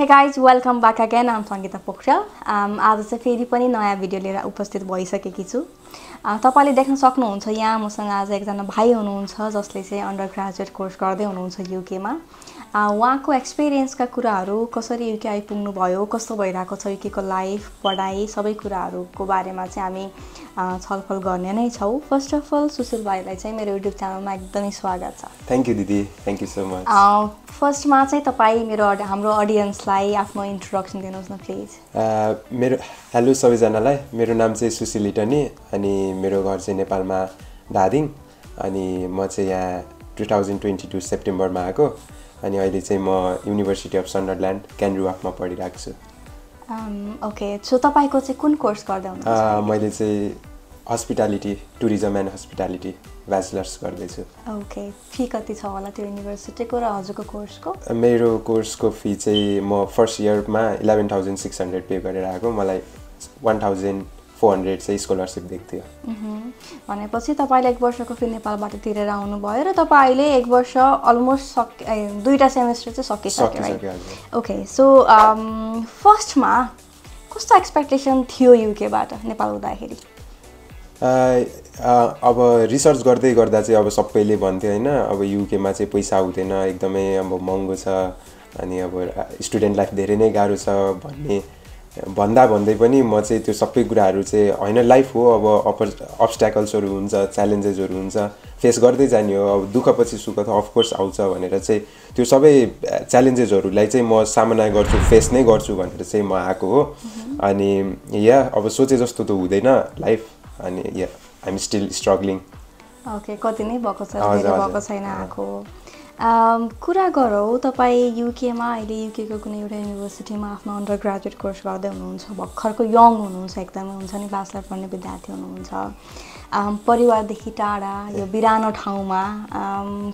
Hey guys welcome back again I'm Sangita Pokharel आज चाहिँ फेरि पनि नयाँ भिडियो लिएर उपस्थित भइसकेकी छु। Uh, तपाईँले देख्न सक्नुहुन्छ यहाँ मसँग आज एकजना भाइ हुनुहुन्छ जसले चाहिँ अन्डर ग्रेजुएट कोर्स गर्दै हुनुहुन्छ युकेमा उहाँको एक्सपिरियन्सका कुराहरू कसरी युके आइपुग्नु भयो कस्तो भइरहेको छ युकेको लाइफ पढाइ सबै कुराहरूको बारेमा चाहिँ हामी छलफल गर्ने नै छौँ। फर्स्ट अफ अल सुशील भाइलाई चाहिँ मेरो युट्युब च्यानलमा एकदमै स्वागत छ। थ्याङ्क यू दिदी। थ्याङ्क यू सो मच फर्स्टमा चाहिँ तपाईँ मेरो हाम्रो अडियन्सलाई आफ्नो इन्ट्रोडक्सन दिनुहोस् न प्लिज मेरो हेलो सबैजनालाई। मेरो नाम चाहिँ सुशील इटनी अनि मेरो घर चाहिँ नेपालमा धादिङ अनि म चाहिँ यहाँ टु थाउजन्ड ट्वेन्टी टू सेप्टेम्बरमा आएको। अनि अहिले चाहिँ म युनिभर्सिटी अफ सन्डरल्यान्ड क्यानरुवाफमा पढिरहेको छु। ओके सो तपाईँको चाहिँ कुन कोर्स गर्दै हुनुहुन्छ मैले चाहिँ hospitality tourism and hospitality bachelors गर्दैछु। ओके फी कति छ होला त्यो युनिभर्सिटीको र हजुरको कोर्सको? मेरो कोर्सको फी चाहिँ म फर्स्ट इयरमा eleven thousand six hundred pay गरेर आएको। मलाई वान थाउजन्ड फोर हन्ड्रेड चाहिँ स्कलरसिप दिएको थियो। भनेपछि तपाईँले एक वर्षको फी नेपालबाट तिरेर आउनुभयो र तपाईँ अहिले एक वर्ष अलमोस्ट सक दुईवटा सेमेस्टर चाहिँ सकिसक्यो ओके सो फर्स्टमा कस्तो एक्सपेक्टेसन थियो युकेबाट नेपाल हुँदाखेरि? अब रिसर्च गर्दै गर्दा चाहिँ अब सबैले भन्थ्यो होइन अब युकेमा चाहिँ पैसा हुँदैन एकदमै अब महँगो छ अनि अब स्टुडेन्ट लाइफ धेरै नै गाह्रो छ भन्ने भन्दा भन्दै पनि म चाहिँ त्यो सबै कुराहरू चाहिँ होइन लाइफ हो अब अपर अब्सट्याकल्सहरू हुन्छ च्यालेन्जेसहरू हुन्छ फेस गर्दै जाने हो। अब दुःख पछि सुख त अफकोर्स आउँछ भनेर चाहिँ त्यो सबै च्यालेन्जेसहरूलाई चाहिँ म सामना गर्छु फेस नै गर्छु भनेर चाहिँ म आएको हो। अनि या अब सोचे जस्तो त हुँदैन लाइफ अनि yeah I'm still struggling okay कति नै भएको छ भएको छैन आएको। कुरा गरौँ तपाईँ युकेमा अहिले युकेको कुनै एउटा युनिभर्सिटीमा आफ्नो अन्डर ग्रेजुएट कोर्स गर्दै हुनुहुन्छ भर्खरको यङ हुनुहुन्छ एकदमै हुन्छ नि ब्याचलर पढ्ने विद्यार्थी हुनुहुन्छ। परिवारदेखि टाढा यो बिरानो ठाउँमा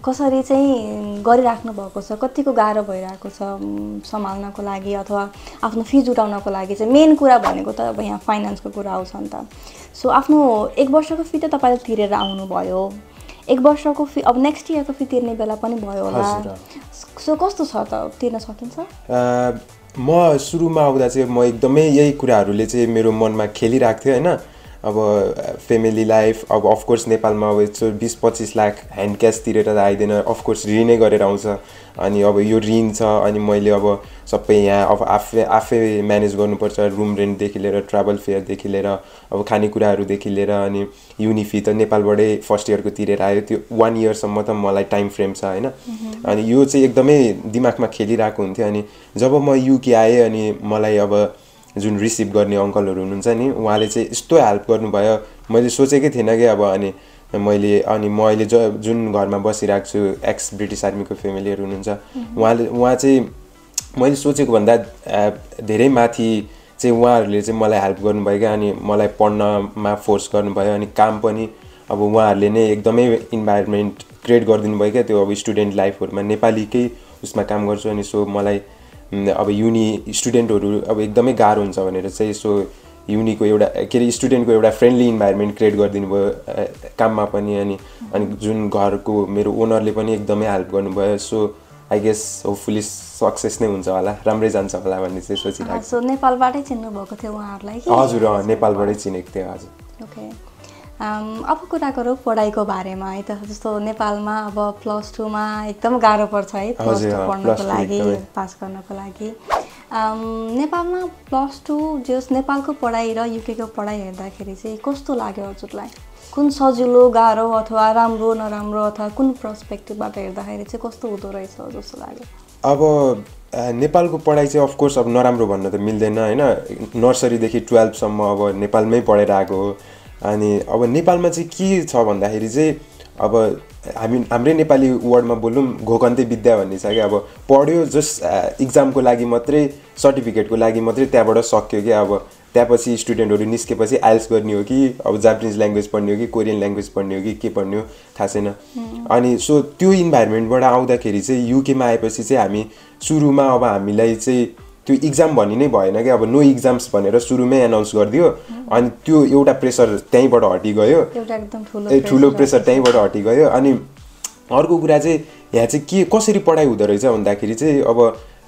कसरी चाहिँ गरिराख्नु भएको छ कतिको गाह्रो भइरहेको छ सम्हाल्नको लागि अथवा आफ्नो फिज उठाउनको लागि चाहिँ मेन कुरा भनेको त अब यहाँ फाइनेन्सको कुरा आउँछ नि त। सो आफ्नो एक वर्षको फी त तपाईँले तिरेर आउनुभयो। एक वर्षको फी अब नेक्स्ट इयरको फी तिर्ने बेला पनि भयो होला। सो कस्तो छ त? तिर्न सकिन्छ? म सुरुमा आउँदा चाहिँ म एकदमै यही कुराहरूले चाहिँ मेरो मनमा खेलिरहेको थिएँ होइन? अब फेमिली लाइफ अब अफकोर्स नेपालमा अब यस्तो बिस पच्चिस लाख ह्यान्ड क्यास तिरेर त आइदिएन अफकोर्स ऋणै गरेर आउँछ। अनि अब यो ऋण छ अनि मैले अब सबै यहाँ अब आफै आफै म्यानेज गर्नुपर्छ रुम रेन्टदेखि लिएर ट्राभल फेयरदेखि लिएर अब खानेकुराहरूदेखि लिएर अनि युनिफी त नेपालबाटै फर्स्ट इयरको तिरेर आयो। त्यो वान इयरसम्म त मलाई टाइम फ्रेम छ होइन? अनि यो चाहिँ एकदमै दिमागमा खेलिरहेको हुन्थ्यो। अनि जब म युके आएँ अनि मलाई अब जुन रिसिभ गर्ने अङ्कलहरू हुनुहुन्छ नि उहाँले चाहिँ यस्तो हेल्प गर्नुभयो। मैले सोचेकै थिइनँ कि अब अनि मैले अनि म अहिले ज जुन घरमा बसिरहेको छु एक्स ब्रिटिस आर्मीको फ्यामिलीहरू हुनुहुन्छ उहाँले उहाँ चाहिँ मैले सोचेको भन्दा धेरै माथि चाहिँ उहाँहरूले चाहिँ मलाई हेल्प गर्नुभयो क्या अनि मलाई पढ्नमा फोर्स गर्नुभयो अनि काम पनि अब उहाँहरूले नै एकदमै इन्भाइरोमेन्ट क्रिएट गरिदिनु भयो क्या त्यो अब स्टुडेन्ट लाइफहरूमा नेपालीकै उसमा काम गर्छु अनि सो मलाई अब युनि स्टुडेन्टहरू अब एकदमै गाह्रो हुन्छ भनेर चाहिँ यसो युनिको एउटा के अरे स्टुडेन्टको एउटा फ्रेन्डली इन्भाइरोमेन्ट क्रिएट गरिदिनु भयो काममा पनि अनि अनि जुन घरको मेरो ओनरले पनि एकदमै हेल्प गर्नुभयो so I guess hopefully success नै हुन्छ होला राम्रै जान्छ होला भन्ने चाहिँ सोचिरहेको छु। नेपालबाटै चिन्नु भएको थियो उहाँहरूलाई हजुर नेपालबाटै चिनेको थियो हजुर। ओके अब कुरा गरौँ पढाइको बारेमा है त जस्तो नेपालमा अब प्लस टूमा एकदम गाह्रो पर्छ है प्लस टू पढ्नको लागि पास गर्नको लागि। नेपालमा प्लस टू जस नेपालको पढाइ र युकेको पढाइ हेर्दाखेरि चाहिँ कस्तो लाग्यो हजुरलाई? कुन सजिलो गाह्रो अथवा राम्रो नराम्रो अथवा कुन पर्सपेक्टिभबाट हेर्दाखेरि चाहिँ कस्तो हुँदो रहेछ जस्तो लाग्यो? अब नेपालको पढाइ चाहिँ अफकोर्स अब नराम्रो भन्न त मिल्दैन होइन? नर्सरीदेखि टुवेल्भसम्म अब नेपालमै पढेर आएको हो। अनि अब नेपालमा चाहिँ के छ भन्दाखेरि चाहिँ अब हामी हाम्रै नेपाली वर्डमा बोलौँ घोकन्ते विद्या भन्ने छ कि अब पढ्यो जस्ट इक्जामको लागि मात्रै सर्टिफिकेटको लागि मात्रै त्यहाँबाट सक्यो कि अब त्यहाँपछि स्टुडेन्टहरू निस्केपछि आइल्स गर्ने हो कि अब जापानिज ल्याङ्ग्वेज पढ्ने हो कि कोरियन ल्याङ्ग्वेज पढ्ने हो कि के पढ्ने हो थाहा छैन। अनि सो त्यो इन्भाइरोमेन्टबाट आउँदाखेरि चाहिँ युकेमा आएपछि चाहिँ हामी सुरुमा अब हामीलाई चाहिँ त्यो इक्जाम भनि नै भएन कि अब नो इक्जाम्स भनेर सुरुमै एनाउन्स गरिदियो। अनि त्यो एउटा प्रेसर त्यहीँबाट हटिगयो। ए ठुलो प्रेसर त्यहीँबाट हटिगयो। अनि अर्को कुरा चाहिँ यहाँ चाहिँ के कसरी पढाइ हुँदो रहेछ भन्दाखेरि चाहिँ अब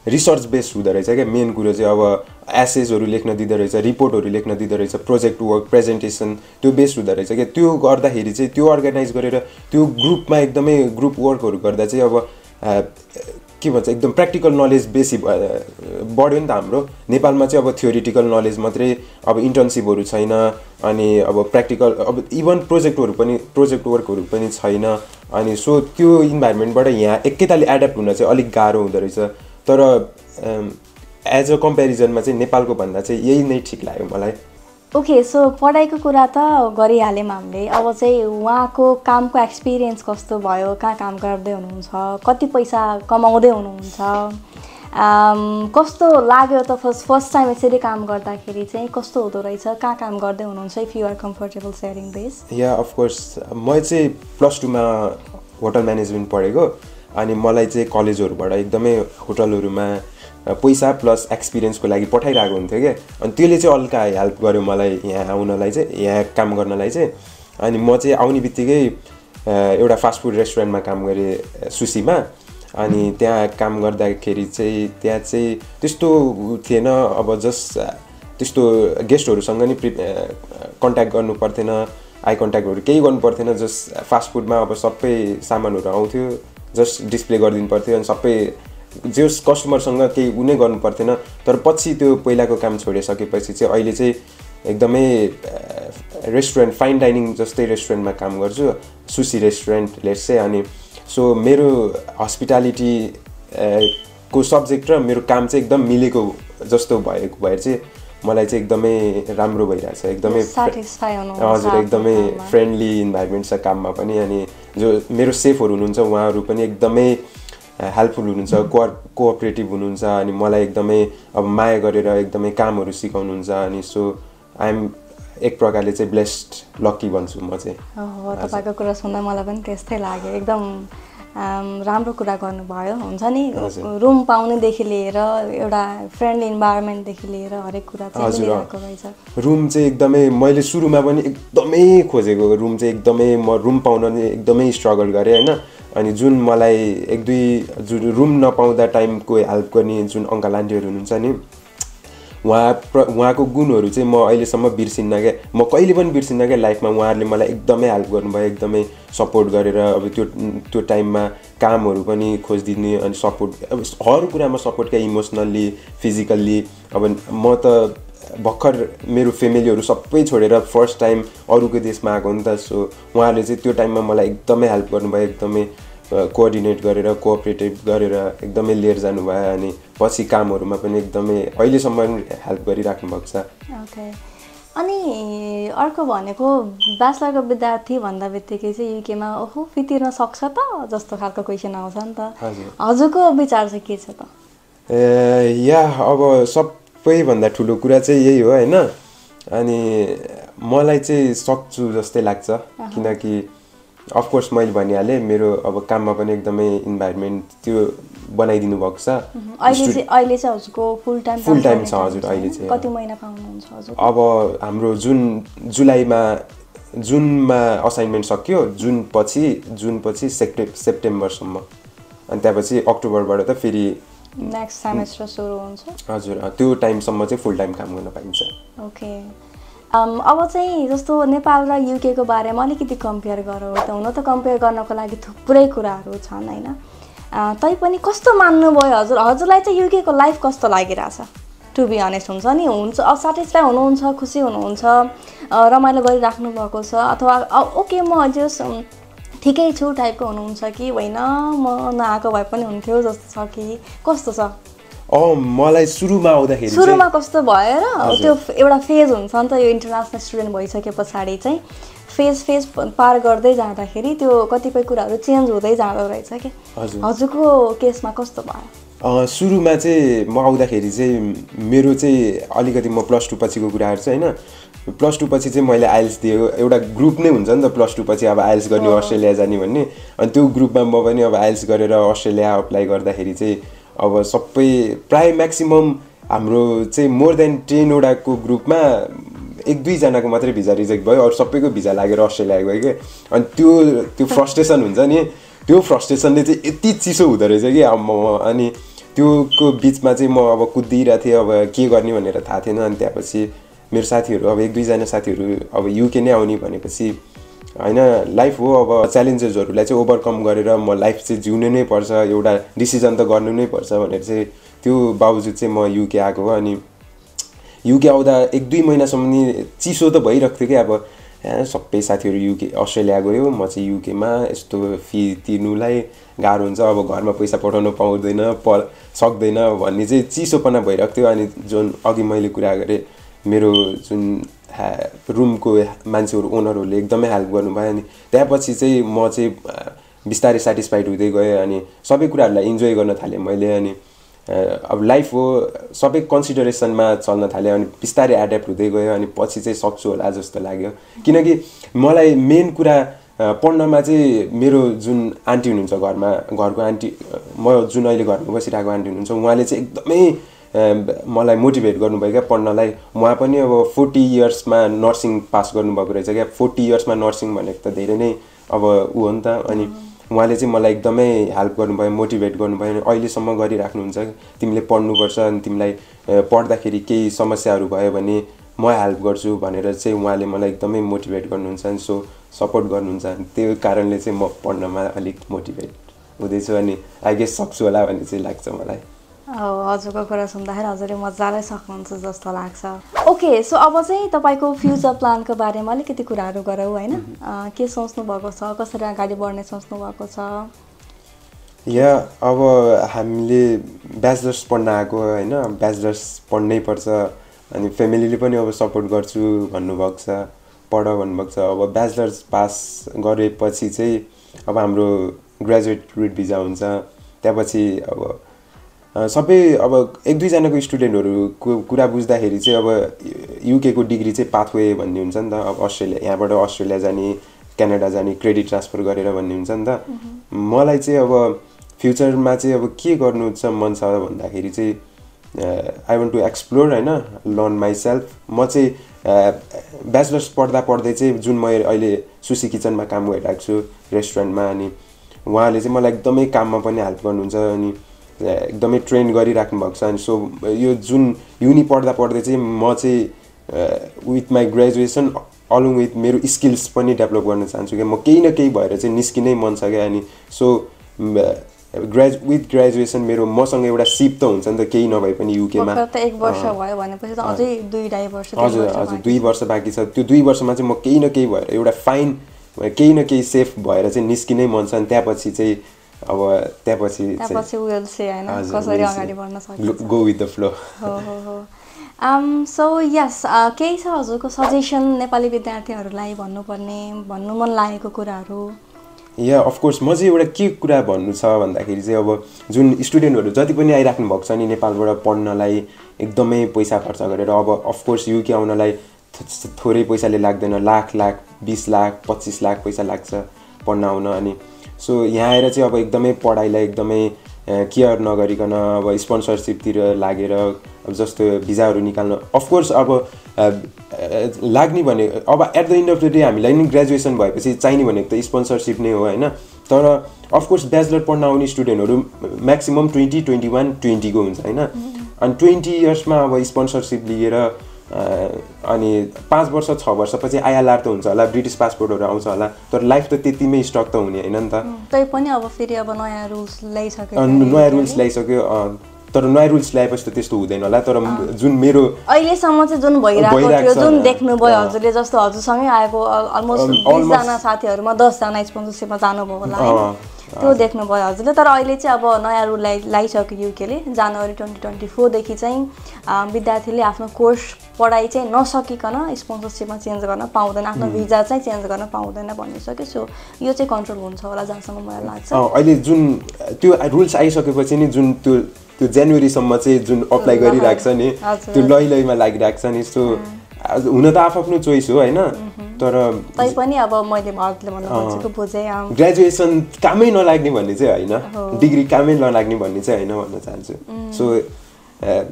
रिसर्च बेस्ड हुँदो रहेछ क्या। मेन कुरो चाहिँ अब एसेजहरू लेख्न दिँदो रहेछ रिपोर्टहरू लेख्न दिँदो रहेछ प्रोजेक्ट वर्क प्रेजेन्टेसन त्यो बेस्ड हुँदो रहेछ क्या। त्यो गर्दाखेरि चाहिँ त्यो अर्गनाइज गरेर त्यो ग्रुपमा एकदमै ग्रुप वर्कहरू गर्दा चाहिँ अब के भन्छ एकदम प्र्याक्टिकल नलेज बेसी बढ्यो नि त हाम्रो। नेपालमा चाहिँ अब थियोरिटिकल नलेज मात्रै अब इन्टर्नसिपहरू छैन अनि अब प्र्याक्टिकल अब इभन प्रोजेक्टहरू पनि प्रोजेक्ट वर्कहरू पनि छैन अनि सो त्यो इन्भाइरोमेन्टबाट यहाँ एकैतालि एड्याप्ट हुन चाहिँ अलिक गाह्रो हुँदो रहेछ। तर एज अ कम्पेरिजनमा चाहिँ नेपालको भन्दा चाहिँ यही नै ठिक लाग्यो मलाई। ओके सो पढाइको कुरा त गरिहाल्यौँ हामीले अब चाहिँ उहाँको कामको एक्सपिरियन्स कस्तो भयो? कहाँ काम गर्दै हुनुहुन्छ? कति पैसा कमाउँदै हुनुहुन्छ? कस्तो लाग्यो त फर्स्ट फर्स्ट टाइम यसरी काम गर्दाखेरि चाहिँ कस्तो हुँदो रहेछ? कहाँ काम गर्दै हुनुहुन्छ if you're comfortable sharing this yeah of course म चाहिँ प्लस टूमा होटल म्यानेजमेन्ट पढेको। अनि मलाई चाहिँ कलेजहरूबाट एकदमै होटलहरूमा पैसा प्लस एक्सपिरियन्सको लागि पठाइरहेको हुन्थ्यो क्या अनि त्यसले चाहिँ हल्का हेल्प गर्यो मलाई यहाँ आउनलाई चाहिँ यहाँ काम गर्नलाई चाहिँ। अनि म चाहिँ आउने बित्तिकै एउटा फास्ट फुड रेस्टुरेन्टमा काम गरेँ सुसीमा। अनि त्यहाँ काम गर्दाखेरि चाहिँ त्यहाँ चाहिँ त्यस्तो थिएन। अब जस्ट त्यस्तो गेस्टहरूसँग नि प्रि कन्ट्याक्ट गर्नु पर्थेन। आई कन्ट्याक्टहरू केही गर्नु पर्थेन। जस्ट फास्ट फुडमा अब सबै सामानहरू आउँथ्यो। जस्ट डिस्प्ले गरिदिनु पर्थ्यो। अनि सबै जस कस्टमरसँग केही उनी गर्नु पर्थेन। तर पछि त्यो पहिलाको काम छोडिसकेपछि चाहिँ अहिले चाहिँ एकदमै रेस्टुरेन्ट फाइन डाइनिङ जस्तै रेस्टुरेन्टमा काम गर्छु सुसी रेस्टुरेन्ट लेट्स चाहिँ अनि सो मेरो हस्पिटालिटी को सब्जेक्ट र मेरो काम चाहिँ एकदम मिलेको जस्तो भएको भएर चाहिँ मलाई चाहिँ एकदमै राम्रो भइरहेछ। एकदमै हजुर एकदमै फ्रेन्डली इन्भाइरोमेन्ट छ काममा पनि अनि जो मेरो सेफहरू हुनुहुन्छ उहाँहरू पनि एकदमै हेल्पफुल हुनुहुन्छ कोअर कोअपरेटिभ हुनुहुन्छ अनि मलाई एकदमै अब माया गरेर एकदमै कामहरू सिकाउनुहुन्छ अनि सो आइएम एक प्रकारले चाहिँ ब्लेस्ड लक्की भन्छु म चाहिँ। तपाईँको कुरा सुन्दा मलाई पनि त्यस्तै लाग्यो। एकदम राम्रो कुरा गर्नुभयो। हुन्छ नि? रुम पाउनेदेखि लिएर एउटा फ्रेन्डली इन्भाइरोमेन्टदेखि लिएर हरेक कुरा चाहिँ रुम चाहिँ एकदमै मैले सुरुमा पनि एकदमै खोजेको रुम चाहिँ एकदमै म रुम पाउन एकदमै स्ट्रगल गरेँ होइन? अनि जुन मलाई एक दुई जुन रुम नपाउँदा टाइमको हेल्प गर्ने जुन अङ्कल आन्टीहरू हुनुहुन्छ नि उहाँ प्र उहाँको गुणहरू चाहिँ म अहिलेसम्म बिर्सिन्न क्या। म कहिले पनि बिर्सिन्न क्या लाइफमा उहाँहरूले मलाई एकदमै हेल्प गर्नुभयो एकदमै सपोर्ट गरेर अब त्यो त्यो टाइममा कामहरू पनि खोजिदिने अनि सपोर्ट अब हर कुरामा सपोर्ट क्या इमोसनल्ली फिजिकल्ली अब म त भर्खर मेरो फेमिलीहरू सबै छोडेर फर्स्ट टाइम अरूको देशमा आएको नि त सो उहाँहरूले चाहिँ त्यो टाइममा मलाई एकदमै हेल्प गर्नुभयो एकदमै कोअर्डिनेट गरेर कोअपरेटिभ गरेर एकदमै लिएर जानुभयो अनि पछि कामहरूमा पनि एकदमै अहिलेसम्म हेल्प गरिराख्नु भएको छ। अनि अर्को भनेको ब्याचलरको विद्यार्थी भन्दा बित्तिकै चाहिँ युकेमा ओहो फी तिर्न सक्छ त जस्तो खालको क्वेसन आउँछ नि त। हजुरको विचार चाहिँ के छ त? ए या अब सबैभन्दा ठुलो कुरा चाहिँ यही हो होइन? अनि मलाई चाहिँ सक्छु जस्तै लाग्छ किनकि अफकोर्स मैले भनिहालेँ मेरो अब काममा पनि एकदमै इन्भाइरोमेन्ट त्यो बनाइदिनु भएको छ। अहिले चाहिँ हजुरको फुल टाइम फुल टाइम छ हजुर अहिले चाहिँ कति महिना पाउनुहुन्छ हजुर? अब हाम्रो जुन जुलाईमा जुनमा असाइनमेन्ट सक्यो जुन पछि जुन पछि सेप्टे सेप्टेम्बरसम्म। अनि त्यहाँपछि अक्टोबरबाट त फेरि नेक्स्ट सेमेस्टर सुरु हुन्छ। हजुर त्यो टाइमसम्म चाहिँ फुल टाइम काम गर्न पाइन्छ। ओके अब चाहिँ जस्तो नेपाल र युकेको बारेमा अलिकति कम्पेयर गरौँ त हुन त कम्पेयर गर्नको लागि थुप्रै कुराहरू छन् होइन? तैपनि कस्तो मान्नुभयो हजुर? हजुरलाई चाहिँ युकेको लाइफ कस्तो लागिरहेछ? टु बी अनेस्ट हुन्छ नि? हुन्छ सेटिस्फाई हुनुहुन्छ खुसी हुनुहुन्छ रमाइलो गरिराख्नु भएको छ अथवा ओके म जस ठिकै छु टाइपको हुनुहुन्छ कि? होइन म नआएको भए पनि हुन्थ्यो जस्तो छ कि? कस्तो छ? मलाई सुरुमा आउँदाखेरि सुरुमा कस्तो भएर त्यो एउटा फेज हुन्छ नि त यो इन्टरनेसनल स्टुडेन्ट भइसके पछाडि चाहिँ फेज फेज पार गर्दै जाँदाखेरि त्यो कतिपय कुराहरू चेन्ज हुँदै जाँदो रहेछ कि? हजुरको केसमा कस्तो भयो? सुरुमा चाहिँ म आउँदाखेरि चाहिँ मेरो चाहिँ अलिकति म प्लस टू पछिको कुराहरू चाहिँ होइन प्लस टू पछि चाहिँ मैले आइल्स दियो एउटा ग्रुप नै हुन्छ नि त प्लस टू पछि अब आइल्स गर्ने अस्ट्रेलिया जाने भन्ने। अनि त्यो ग्रुपमा म पनि अब आइल्स गरेर अस्ट्रेलिया अप्लाई गर्दाखेरि चाहिँ अब सबै प्राय म्याक्सिमम् हाम्रो चाहिँ मोर देन टेनवटाको ग्रुपमा एक दुईजनाको मात्रै भिजा रिजेक्ट भयो अरू सबैको भिजा लागेर अस्ट्रेलिया गयो कि। अनि त्यो त्यो फ्रस्ट्रेसन हुन्छ नि। त्यो फ्रस्ट्रेसनले चाहिँ यति चिसो हुँदो रहेछ कि अब म अनि त्योको बिचमा चाहिँ म अब कुदिरहेको थिएँ अब के गर्ने भनेर थाहा थिएन। अनि त्यहाँपछि मेरो साथीहरू अब एक दुईजना साथीहरू अब युके नै आउने भनेपछि होइन लाइफ हो अब च्यालेन्जेसहरूलाई चाहिँ ओभरकम गरेर म लाइफ चाहिँ जिउनु नै पर्छ एउटा डिसिजन त गर्नु नै पर्छ भनेर चाहिँ त्यो बावजुद चाहिँ म युके आएको हो। अनि युके आउँदा एक दुई महिनासम्म नि चिसो त भइरहेको थियो कि अब सबै साथीहरू युके अस्ट्रेलिया गयो म चाहिँ युकेमा यस्तो फी तिर्नुलाई गाह्रो हुन्छ अब घरमा पैसा पठाउनु पाउँदैन प सक्दैन भन्ने चाहिँ चिसोपना भइरहेको थियो। अनि जुन अघि मैले कुरा गरेँ मेरो जुन रुमको मान्छेहरू ओनरहरूले एकदमै हेल्प गर्नुभयो अनि त्यहाँपछि चाहिँ म चाहिँ बिस्तारै सेटिस्फाइड हुँदै गएँ अनि सबै कुराहरूलाई इन्जोय गर्न थालेँ मैले अनि अब लाइफ हो सबै कन्सिडरेसनमा चल्न थाल्यो अनि बिस्तारै एड्याप्ट हुँदै गयो अनि पछि चाहिँ सक्छु होला जस्तो लाग्यो। किनकि मलाई मेन कुरा पढ्नमा चाहिँ मेरो जुन आन्टी हुनुहुन्छ घरमा घरको आन्टी म जुन अहिले घरमा बसिरहेको आन्टी हुनुहुन्छ उहाँले चाहिँ एकदमै मलाई मोटिभेट गर्नुभयो क्या पढ्नलाई। उहाँ पनि अब फोर्टी इयर्समा नर्सिङ पास गर्नुभएको रहेछ क्या। फोर्टी इयर्समा नर्सिङ भनेको त धेरै नै अब ऊ हो नि त। अनि उहाँले चाहिँ मलाई एकदमै हेल्प गर्नुभयो मोटिभेट गर्नुभयो। अनि अहिलेसम्म गरिराख्नुहुन्छ तिमीले पढ्नुपर्छ अनि तिमीलाई पढ्दाखेरि केही समस्याहरू भयो भने म हेल्प गर्छु भनेर चाहिँ उहाँले मलाई एकदमै मोटिभेट गर्नुहुन्छ अनि सो सपोर्ट गर्नुहुन्छ। अनि त्यो कारणले चाहिँ म पढ्नमा अलिक मोटिभेट हुँदैछु अनि आई गेस सक्छु होला भन्ने चाहिँ लाग्छ मलाई। हजुरको कुरा सुन्दाखेरि हजुरले मजाले सक्नुहुन्छ जस्तो लाग्छ। ओके सो अब चाहिँ तपाईँको फ्युचर प्लानको बारेमा अलिकति कुराहरू गरौँ होइन? के सोच्नु भएको छ? कसरी अगाडि बढ्ने सोच्नु भएको छ? या अब हामीले ब्याचलर्स पढ्न आएको होइन? ब्याचलर्स पढ्नै पर्छ अनि फ्यामिलीले पनि अब सपोर्ट गर्छु भन्नुभएको छ पढ भन्नुभएको छ। अब ब्याचलर्स पास गरेपछि चाहिँ अब हाम्रो ग्रेजुएट रुट भिजा हुन्छ त्यहाँपछि अब सबै अब एक दुईजनाको स्टुडेन्टहरूको कुरा बुझ्दाखेरि चाहिँ अब युकेको डिग्री चाहिँ पाथवे भन्ने हुन्छ नि त। अब अस्ट्रेलिया यहाँबाट अस्ट्रेलिया जाने क्यानाडा जाने क्रेडिट ट्रान्सफर गरेर भन्ने हुन्छ नि त। मलाई चाहिँ अब फ्युचरमा चाहिँ अब के गर्नु छ मन छ भन्दाखेरि चाहिँ आई वन्ट टु एक्सप्लोर होइन लर्न माइ सेल्फ म चाहिँ ब्याचलर्स पढ्दा पढ्दै चाहिँ जुन म अहिले सुसी किचनमा काम गरिरहेको छु रेस्टुरेन्टमा अनि उहाँले चाहिँ मलाई एकदमै काममा पनि हेल्प गर्नुहुन्छ अनि एकदमै ट्रेन गरिराख्नु भएको छ। अनि सो यो जुन युनि पढ्दा पढ्दै चाहिँ म चाहिँ with my graduation along with मेरो स्किल्स पनि डेभलप गर्न चाहन्छु क्या म केही न केही भएर चाहिँ निस्किनै मन छ क्या। अनि सो ग्रेजु विथ ग्रेजुएसन मेरो मसँग एउटा सिप त हुन्छ नि त केही नभए पनि युकेमा हजुर हजुर दुई वर्ष बाँकी छ। त्यो दुई वर्षमा चाहिँ म केही न केही भएर एउटा फाइन केही न केही सेफ भएर चाहिँ निस्किनै मन छ। अनि त्यहाँपछि चाहिँ अब त्यहाँपछि त्यहाँपछि विल से होइन कसरी अगाडि बढ्न सक्छ। गो विथ द फ्लो हो हो हो। सो यस केही छ हजुरको सजेसन नेपाली विद्यार्थीहरूलाई भन्नुपर्ने भन्नु मन लागेको कुराहरू? या अफकोर्स म चाहिँ एउटा के कुरा भन्नु छ भन्दाखेरि चाहिँ अब जुन स्टुडेन्टहरू जति पनि आइराख्नु भएको छ नि नेपालबाट पढ्नलाई एकदमै पैसा खर्च गरेर अब अफकोर्स युके आउनलाई थोरै पैसाले लाग्दैन लाख लाख बिस लाख पच्चिस लाख पैसा लाग्छ पढ्न आउन अनि सो यहाँ आएर चाहिँ अब एकदमै पढाइलाई एकदमै केयर नगरिकन अब स्पोन्सरसिपतिर लागेर अब जस्तो भिजाहरू निकाल्न अफकोर्स अब लाग्ने भने अब at the end of the day हामीलाई नि ग्रेजुएसन भएपछि चाहिने भनेको त स्पोन्सरसिप नै हो होइन? तर अफकोर्स ब्याचलर पढ्न आउने स्टुडेन्टहरू म्याक्सिमम् ट्वेन्टी ट्वेन्टी वान ट्वेन्टीको हुन्छ होइन? अनि ट्वेन्टी इयर्समा अब स्पोन्सरसिप लिएर अनि पाँच वर्ष छ वर्षपछि आइएलआर त हुन्छ होला ब्रिटिस पासपोर्टहरू आउँछ होला तर लाइफ त त्यतिमै स्टक त हुने होइन नि त। तै पनि अब फेरि अब नयाँ रुल्स ल्याइसक्यो नयाँ रुल्स ल्याइसक्यो तर नयाँ रुल्स ल्याएपछि त त्यस्तो हुँदैन होला तर जुन मेरो अहिलेसम्म चाहिँ जुन भइरहेको थियो जुन देख्नुभयो हजुरले जस्तो हजुरसँगै आएको अलमोस्ट बिसजना साथीहरूमा दसजना स्पोन्सरसिपमा जानुभयो होला त्यो देख्नुभयो हजुरले। तर अहिले चाहिँ अब नयाँ रुल ल्याइ ल्याइसक्यो युकेले। जनवरी ट्वेन्टी ट्वेन्टी फोरदेखि चाहिँ विद्यार्थीले आफ्नो कोर्स पढाइ चाहिँ नसकिकन स्पोन्सरसिपमा चेन्ज गर्न पाउँदैन। आफ्नो भिजा चाहिँ चेन्ज गर्न पाउँदैन भनिसक्यो सो यो चाहिँ कन्ट्रोल हुन्छ होला जहाँसम्म मलाई लाग्छ। अहिले जुन त्यो रुल्स आइसकेपछि नि जुन त्यो त्यो जनवरीसम्म चाहिँ जुन अप्लाई गरिरहेको छ नि त्यो लै लैमा लागिरहेको छ नि सो हुन त आफ्नो चोइस हो होइन? तर पनि अब मैले ग्रेजुएसन कामै नलाग्ने भन्ने चाहिँ होइन। डिग्री कामै नलाग्ने भन्ने चाहिँ होइन भन्न चाहन्छु। सो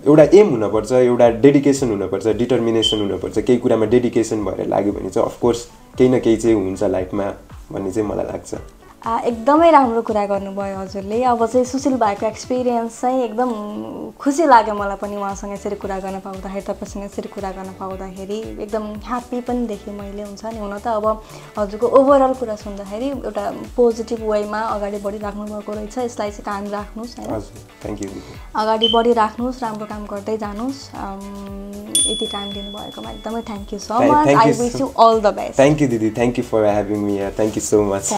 एउटा एम हुनपर्छ एउटा डेडिकेसन हुनपर्छ डिटर्मिनेसन हुनपर्छ। केही कुरामा डेडिकेसन भएर लाग्यो भने चाहिँ अफकोर्स केही न केही चाहिँ हुन्छ लाइफमा भन्ने चाहिँ मलाई लाग्छ। एकदमै राम्रो कुरा गर्नुभयो हजुरले। अब चाहिँ सुशील भाइको एक्सपिरियन्स चाहिँ एकदम खुसी लाग्यो मलाई पनि उहाँसँग यसरी कुरा गर्न पाउँदाखेरि तपाईँसँग यसरी कुरा गर्न पाउँदाखेरि। एकदम ह्याप्पी पनि देखेँ मैले हुन्छ नि? हुन त अब हजुरको ओभरअल कुरा सुन्दाखेरि एउटा पोजिटिभ वेमा अगाडि बढिराख्नु भएको रहेछ। यसलाई चाहिँ कायम राख्नुहोस् होइन थ्याङ्क यू अगाडि बढिराख्नुहोस् राम्रो काम गर्दै जानुहोस्। यति टाइम दिनुभएकोमा एकदमै thank you so much I wish you all the best thank you दिदी thank you for having me thank you so much